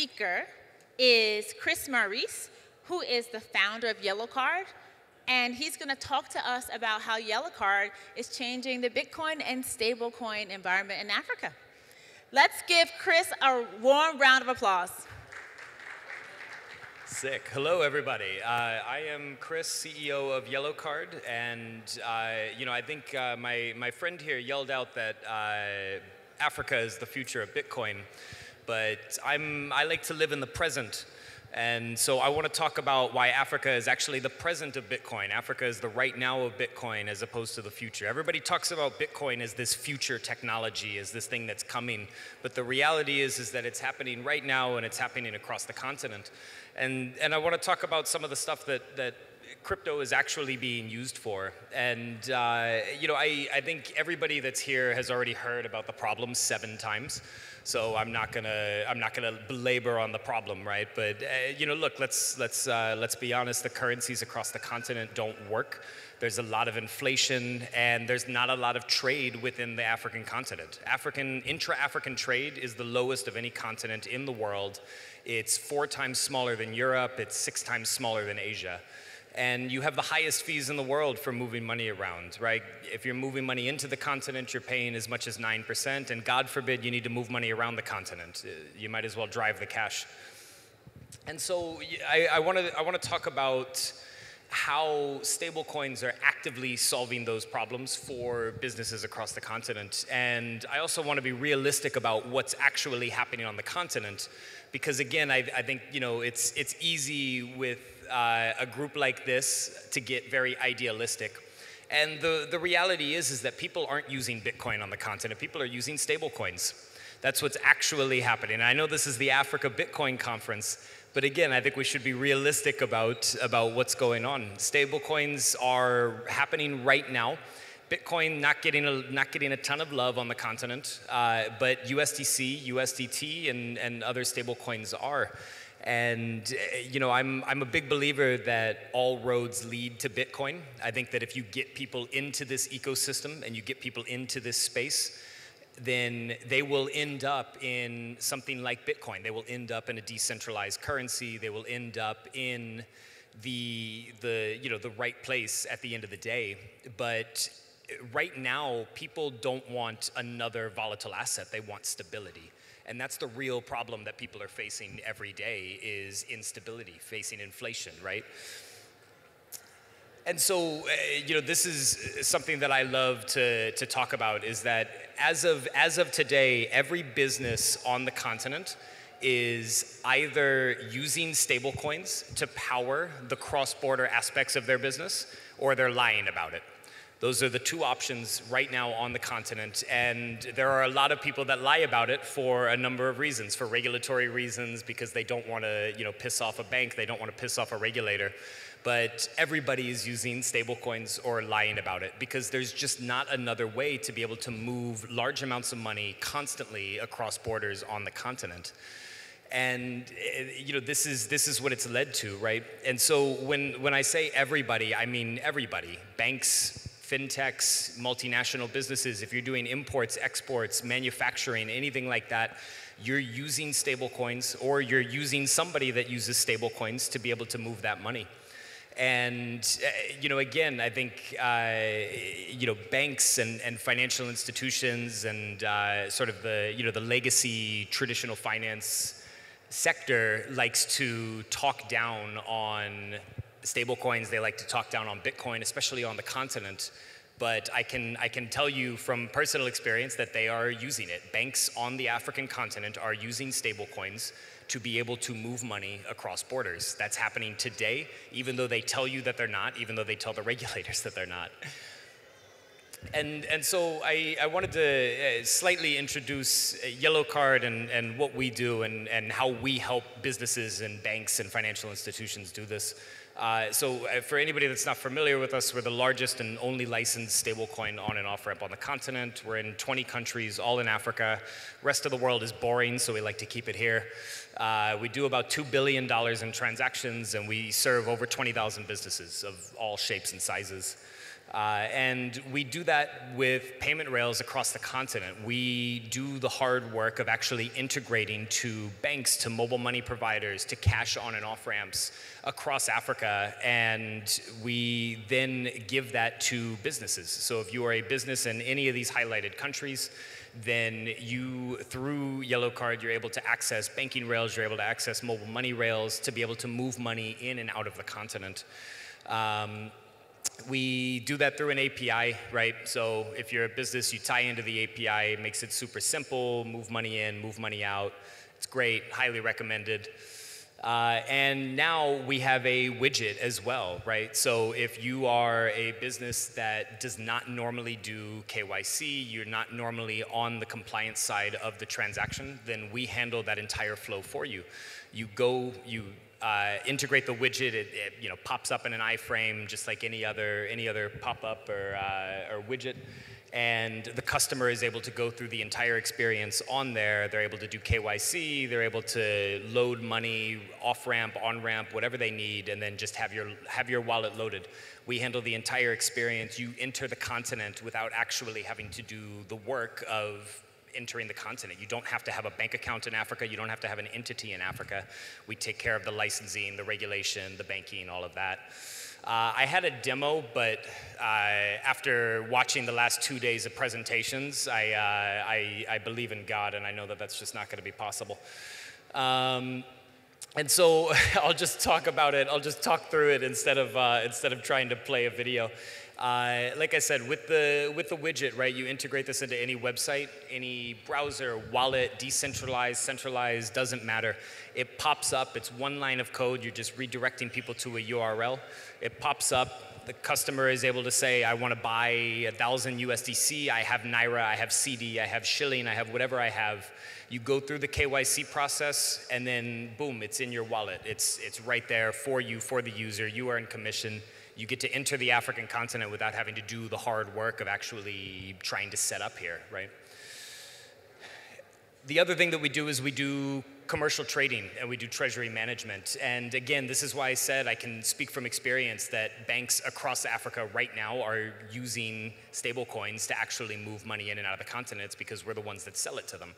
speaker is Chris Maurice, who is the founder of Yellow Card. And he's going to talk to us about how Yellow Card is changing the Bitcoin and stablecoin environment in Africa. Let's give Chris a warm round of applause. Sick. Hello, everybody. Uh, I am Chris, CEO of Yellow Card, and uh, you know, I think uh, my my friend here yelled out that uh, Africa is the future of Bitcoin, but I'm I like to live in the present. And so I want to talk about why Africa is actually the present of Bitcoin. Africa is the right now of Bitcoin as opposed to the future. Everybody talks about Bitcoin as this future technology, as this thing that's coming. But the reality is, is that it's happening right now and it's happening across the continent. And, and I want to talk about some of the stuff that, that crypto is actually being used for. And uh, you know, I, I think everybody that's here has already heard about the problem seven times. So I'm not gonna I'm not gonna belabor on the problem, right? But uh, you know, look, let's let's uh, let's be honest. The currencies across the continent don't work. There's a lot of inflation, and there's not a lot of trade within the African continent. African intra-African trade is the lowest of any continent in the world. It's four times smaller than Europe. It's six times smaller than Asia and you have the highest fees in the world for moving money around, right? If you're moving money into the continent, you're paying as much as 9%, and God forbid you need to move money around the continent. Uh, you might as well drive the cash. And so I, I want to I wanna talk about how stablecoins are actively solving those problems for businesses across the continent. And I also want to be realistic about what's actually happening on the continent, because again, I, I think you know it's it's easy with uh, a group like this to get very idealistic. And the, the reality is, is that people aren't using Bitcoin on the continent. People are using stablecoins. That's what's actually happening. I know this is the Africa Bitcoin conference, but again, I think we should be realistic about, about what's going on. Stablecoins are happening right now. Bitcoin not getting a, not getting a ton of love on the continent, uh, but USDC, USDT, and, and other stablecoins are. And eh, you know, I'm I'm a big believer that all roads lead to Bitcoin. I think that if you get people into this ecosystem and you get people into this space, then they will end up in something like Bitcoin. They will end up in a decentralized currency. They will end up in the the you know the right place at the end of the day. But right now, people don't want another volatile asset. They want stability. And that's the real problem that people are facing every day is instability, facing inflation, right? And so, uh, you know, this is something that I love to, to talk about is that as of, as of today, every business on the continent is either using stablecoins to power the cross border aspects of their business or they're lying about it. Those are the two options right now on the continent. And there are a lot of people that lie about it for a number of reasons, for regulatory reasons, because they don't want to you know, piss off a bank, they don't want to piss off a regulator. But everybody is using stablecoins or lying about it because there's just not another way to be able to move large amounts of money constantly across borders on the continent and eh, you know this is this is what it's led to right and so when when i say everybody i mean everybody banks fintechs, multinational businesses, if you're doing imports, exports, manufacturing, anything like that, you're using stablecoins or you're using somebody that uses stablecoins to be able to move that money. And uh, you know, again, I think uh, you know banks and, and financial institutions and uh, sort of the you know the legacy traditional finance sector likes to talk down on stablecoins, they like to talk down on Bitcoin, especially on the continent. But I can, I can tell you from personal experience that they are using it. Banks on the African continent are using stablecoins to be able to move money across borders. That's happening today, even though they tell you that they're not, even though they tell the regulators that they're not. And, and so I, I wanted to uh, slightly introduce uh, Yellow Card and, and what we do and, and how we help businesses and banks and financial institutions do this. Uh, so uh, for anybody that's not familiar with us, we're the largest and only licensed stablecoin on and off ramp on the continent. We're in 20 countries, all in Africa. Rest of the world is boring, so we like to keep it here. Uh, we do about $2 billion in transactions, and we serve over 20,000 businesses of all shapes and sizes. Uh, and we do that with payment rails across the continent. We do the hard work of actually integrating to banks, to mobile money providers, to cash on and off ramps across Africa. And we then give that to businesses. So if you are a business in any of these highlighted countries, then you, through Yellow Card, you're able to access banking rails, you're able to access mobile money rails to be able to move money in and out of the continent. Um, we do that through an API, right? So if you're a business, you tie into the API, it makes it super simple, move money in, move money out. It's great, highly recommended. Uh, and now we have a widget as well, right? So if you are a business that does not normally do KYC, you're not normally on the compliance side of the transaction, then we handle that entire flow for you. You go, you uh, integrate the widget. It, it, you know pops up in an iframe just like any other any other pop-up or, uh, or widget. And the customer is able to go through the entire experience on there. They're able to do KYC. They're able to load money off ramp, on ramp, whatever they need, and then just have your have your wallet loaded. We handle the entire experience. You enter the continent without actually having to do the work of entering the continent. You don't have to have a bank account in Africa. You don't have to have an entity in Africa. We take care of the licensing, the regulation, the banking, all of that. Uh, I had a demo, but uh, after watching the last two days of presentations, I, uh, I, I, believe in God, and I know that that's just not going to be possible. Um, and so I'll just talk about it. I'll just talk through it instead of, uh, instead of trying to play a video. Uh, like I said, with the, with the widget, right, you integrate this into any website, any browser, wallet, decentralized, centralized, doesn't matter. It pops up, it's one line of code, you're just redirecting people to a URL. It pops up, the customer is able to say, I want to buy a thousand USDC, I have Naira, I have cedi, I have shilling, I have whatever I have. You go through the KYC process, and then boom, it's in your wallet. It's, it's right there for you, for the user. You are in commission you get to enter the African continent without having to do the hard work of actually trying to set up here, right? The other thing that we do is we do commercial trading and we do treasury management. And again, this is why I said I can speak from experience that banks across Africa right now are using stablecoins to actually move money in and out of the continents because we're the ones that sell it to them.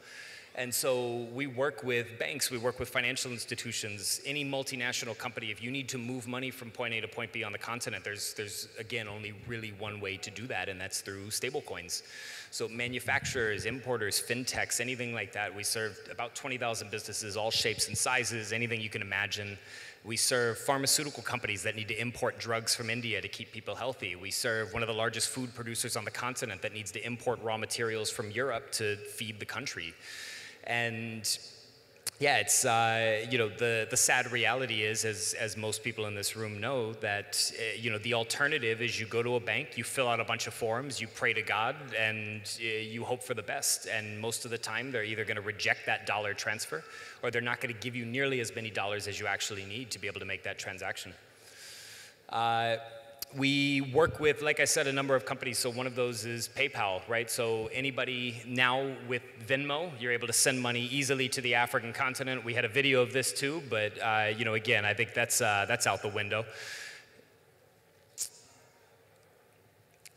And so we work with banks, we work with financial institutions, any multinational company. If you need to move money from point A to point B on the continent, there's, there's again, only really one way to do that, and that's through stablecoins. So manufacturers, importers, fintechs, anything like that. We serve about 20,000 businesses, all shapes and sizes, anything you can imagine. We serve pharmaceutical companies that need to import drugs from India to keep people healthy. We serve one of the largest food producers on the continent that needs to import raw materials from Europe to feed the country. And yeah, it's, uh, you know, the, the sad reality is, as, as most people in this room know, that, uh, you know, the alternative is you go to a bank, you fill out a bunch of forms, you pray to God, and uh, you hope for the best. And most of the time, they're either going to reject that dollar transfer, or they're not going to give you nearly as many dollars as you actually need to be able to make that transaction. We work with, like I said, a number of companies. So one of those is PayPal, right? So anybody now with Venmo, you're able to send money easily to the African continent. We had a video of this too, but uh, you know, again, I think that's uh, that's out the window.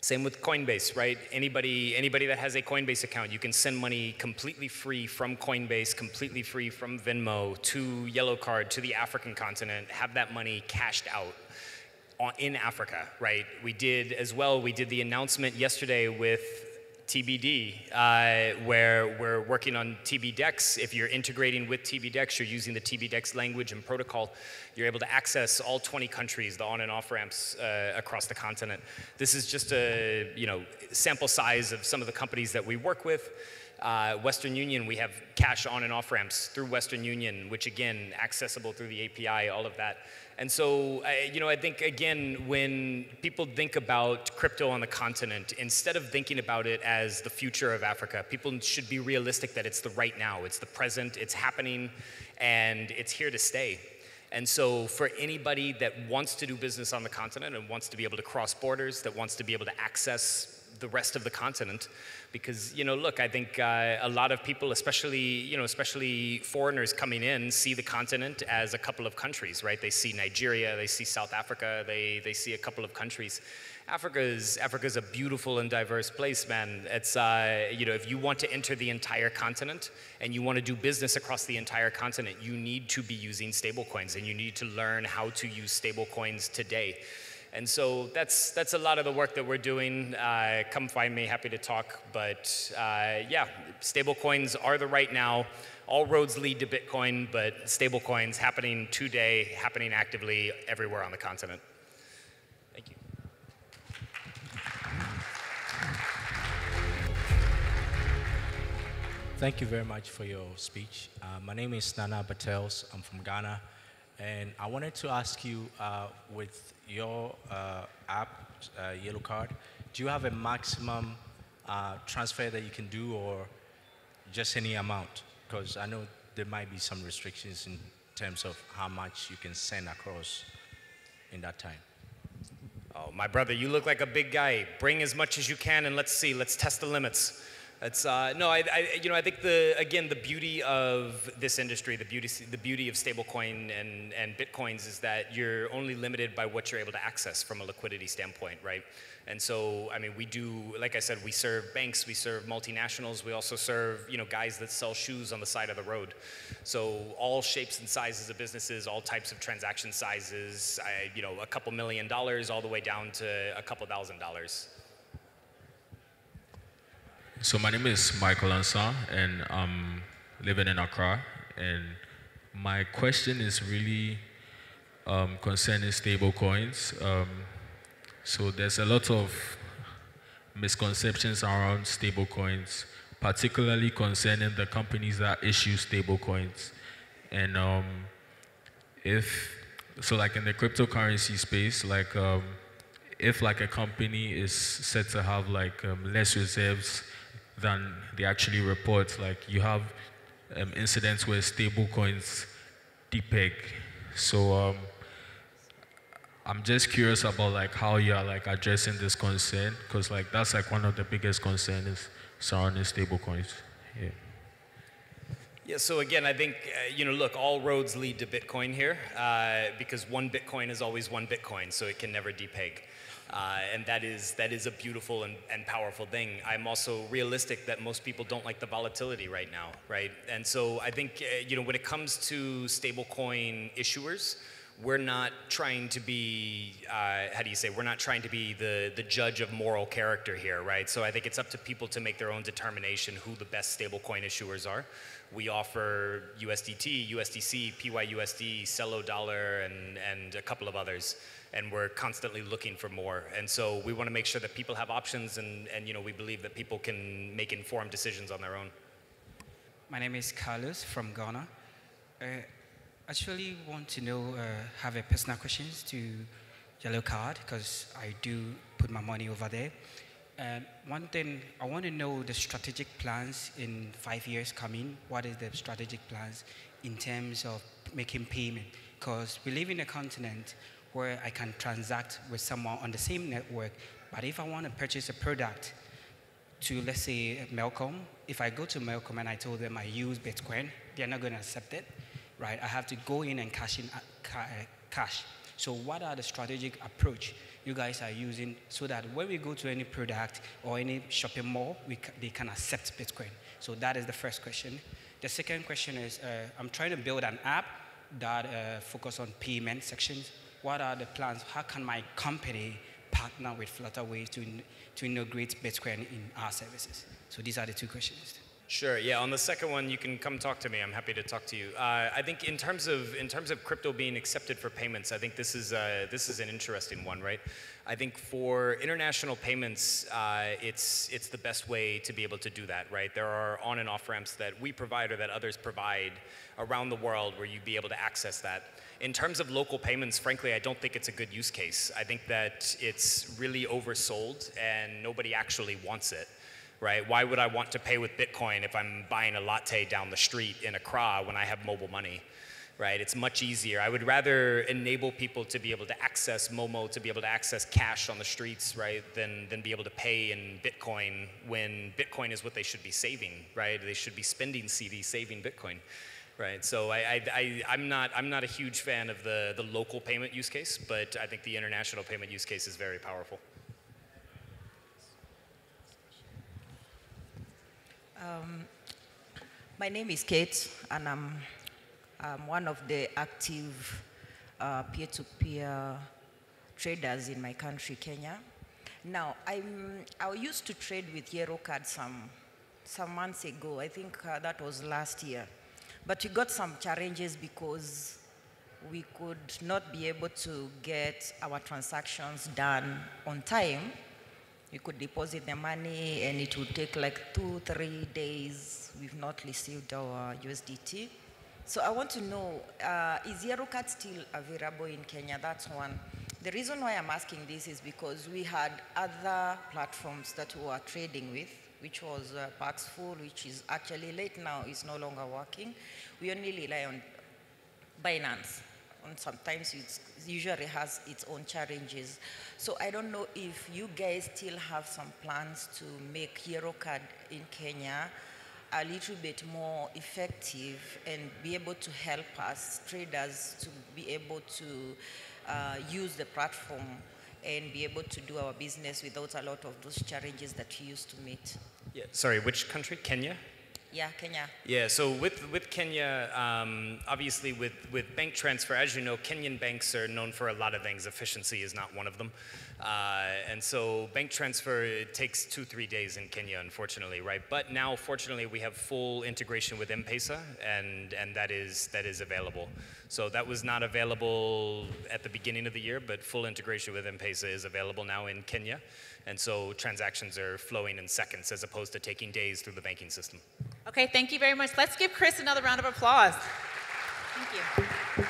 Same with Coinbase, right? Anybody, anybody that has a Coinbase account, you can send money completely free from Coinbase, completely free from Venmo to Yellow Card to the African continent, have that money cashed out in Africa, right? We did as well, we did the announcement yesterday with TBD, uh, where we're working on TBDEX. If you're integrating with TBDEX, you're using the TBDEX language and protocol, you're able to access all 20 countries, the on and off ramps uh, across the continent. This is just a you know sample size of some of the companies that we work with. Uh, Western Union, we have cash on and off ramps through Western Union, which again, accessible through the API, all of that. And so, you know, I think again, when people think about crypto on the continent, instead of thinking about it as the future of Africa, people should be realistic that it's the right now, it's the present, it's happening, and it's here to stay. And so, for anybody that wants to do business on the continent and wants to be able to cross borders, that wants to be able to access the rest of the continent because you know look i think uh, a lot of people especially you know especially foreigners coming in see the continent as a couple of countries right they see nigeria they see south africa they, they see a couple of countries Africa is Africa is a beautiful and diverse place, man. It's uh, you know if you want to enter the entire continent and you want to do business across the entire continent, you need to be using stablecoins and you need to learn how to use stablecoins today. And so that's that's a lot of the work that we're doing. Uh, come find me, happy to talk. But uh, yeah, stablecoins are the right now. All roads lead to Bitcoin, but stablecoins happening today, happening actively everywhere on the continent. Thank you Thank you very much for your speech. Uh, my name is Nana Bartels. I'm from Ghana. And I wanted to ask you uh, with your uh, app, uh, Yellow Card, do you have a maximum uh, transfer that you can do or just any amount? Because I know there might be some restrictions in terms of how much you can send across in that time. Oh, my brother, you look like a big guy. Bring as much as you can and let's see, let's test the limits. It's, uh, no, I, I, you know, I think the, again, the beauty of this industry, the beauty, the beauty of stablecoin and, and Bitcoins is that you're only limited by what you're able to access from a liquidity standpoint, right? And so, I mean, we do, like I said, we serve banks, we serve multinationals, we also serve, you know, guys that sell shoes on the side of the road. So all shapes and sizes of businesses, all types of transaction sizes, I, you know, a couple million dollars all the way down to a couple thousand dollars. So my name is Michael Ansa, and I'm living in Accra. And my question is really um, concerning stable coins. Um, so there's a lot of misconceptions around stable coins, particularly concerning the companies that issue stable coins. And um, if, so like in the cryptocurrency space, like um, if like a company is said to have like um, less reserves than they actually report. Like you have um, incidents where stable coins depeg. So um, I'm just curious about like how you are like addressing this concern because like that's like one of the biggest concerns surrounding stable coins. Yeah. Yeah, so again, I think, uh, you know, look, all roads lead to Bitcoin here uh, because one Bitcoin is always one Bitcoin, so it can never depeg. Uh, and that is, that is a beautiful and, and powerful thing. I'm also realistic that most people don't like the volatility right now, right? And so I think, uh, you know, when it comes to stablecoin issuers, we're not trying to be, uh, how do you say, we're not trying to be the, the judge of moral character here, right? So I think it's up to people to make their own determination who the best stablecoin issuers are. We offer USDT, USDC, PYUSD, Celo Dollar, and, and a couple of others and we're constantly looking for more. And so we want to make sure that people have options and, and you know, we believe that people can make informed decisions on their own. My name is Carlos from Ghana. Uh, actually want to know, uh, have a personal questions to Yellow Card because I do put my money over there. And one thing, I want to know the strategic plans in five years coming. What is the strategic plans in terms of making payment? Because we live in a continent where I can transact with someone on the same network. But if I want to purchase a product to, let's say, Melcom, if I go to Melcom and I told them I use Bitcoin, they're not going to accept it, right? I have to go in and cash in uh, uh, cash. So what are the strategic approach you guys are using so that when we go to any product or any shopping mall, we they can accept Bitcoin? So that is the first question. The second question is, uh, I'm trying to build an app that uh, focus on payment sections what are the plans? How can my company partner with Flutterwave to, to integrate Bitcoin in our services? So these are the two questions. Sure. Yeah. On the second one, you can come talk to me. I'm happy to talk to you. Uh, I think in terms of in terms of crypto being accepted for payments, I think this is uh, this is an interesting one, right? I think for international payments, uh, it's it's the best way to be able to do that, right? There are on and off ramps that we provide or that others provide around the world where you'd be able to access that. In terms of local payments, frankly, I don't think it's a good use case. I think that it's really oversold and nobody actually wants it, right? Why would I want to pay with Bitcoin if I'm buying a latte down the street in Accra when I have mobile money? right? It's much easier. I would rather enable people to be able to access Momo, to be able to access cash on the streets, right, than, than be able to pay in Bitcoin when Bitcoin is what they should be saving, right? They should be spending cedi saving Bitcoin right? So I, I, I, am not, I'm not a huge fan of the, the local payment use case, but I think the international payment use case is very powerful. My name is Kate, and I'm, I'm one of the active uh, peer-to-peer traders in my country, Kenya. Now, I'm, I used to trade with Yellow Card some, some months ago. I think uh, that was last year. But we got some challenges because we could not be able to get our transactions done on time. We could deposit the money and it would take like two, three days. We've not received our USDT. So I want to know, uh, is Card still available in Kenya? That's one. The reason why I'm asking this is because we had other platforms that we were trading with, which was uh, Paxful, which is actually late now, is no longer working. We only rely on Binance and sometimes it usually has its own challenges. So I don't know if you guys still have some plans to make Card in Kenya a little bit more effective and be able to help us traders to be able to uh, use the platform and be able to do our business without a lot of those challenges that we used to meet. Yeah, sorry, which country? Kenya? Yeah, Kenya. Yeah, so with, with Kenya, um, obviously with, with bank transfer, as you know, Kenyan banks are known for a lot of things. Efficiency is not one of them. Uh, and so bank transfer it takes two, three days in Kenya, unfortunately, right? But now, fortunately, we have full integration with M-Pesa, and, and that, is, that is available. So that was not available at the beginning of the year, but full integration with M-Pesa is available now in Kenya. And so transactions are flowing in seconds as opposed to taking days through the banking system. Okay, thank you very much. Let's give Chris another round of applause. Thank you.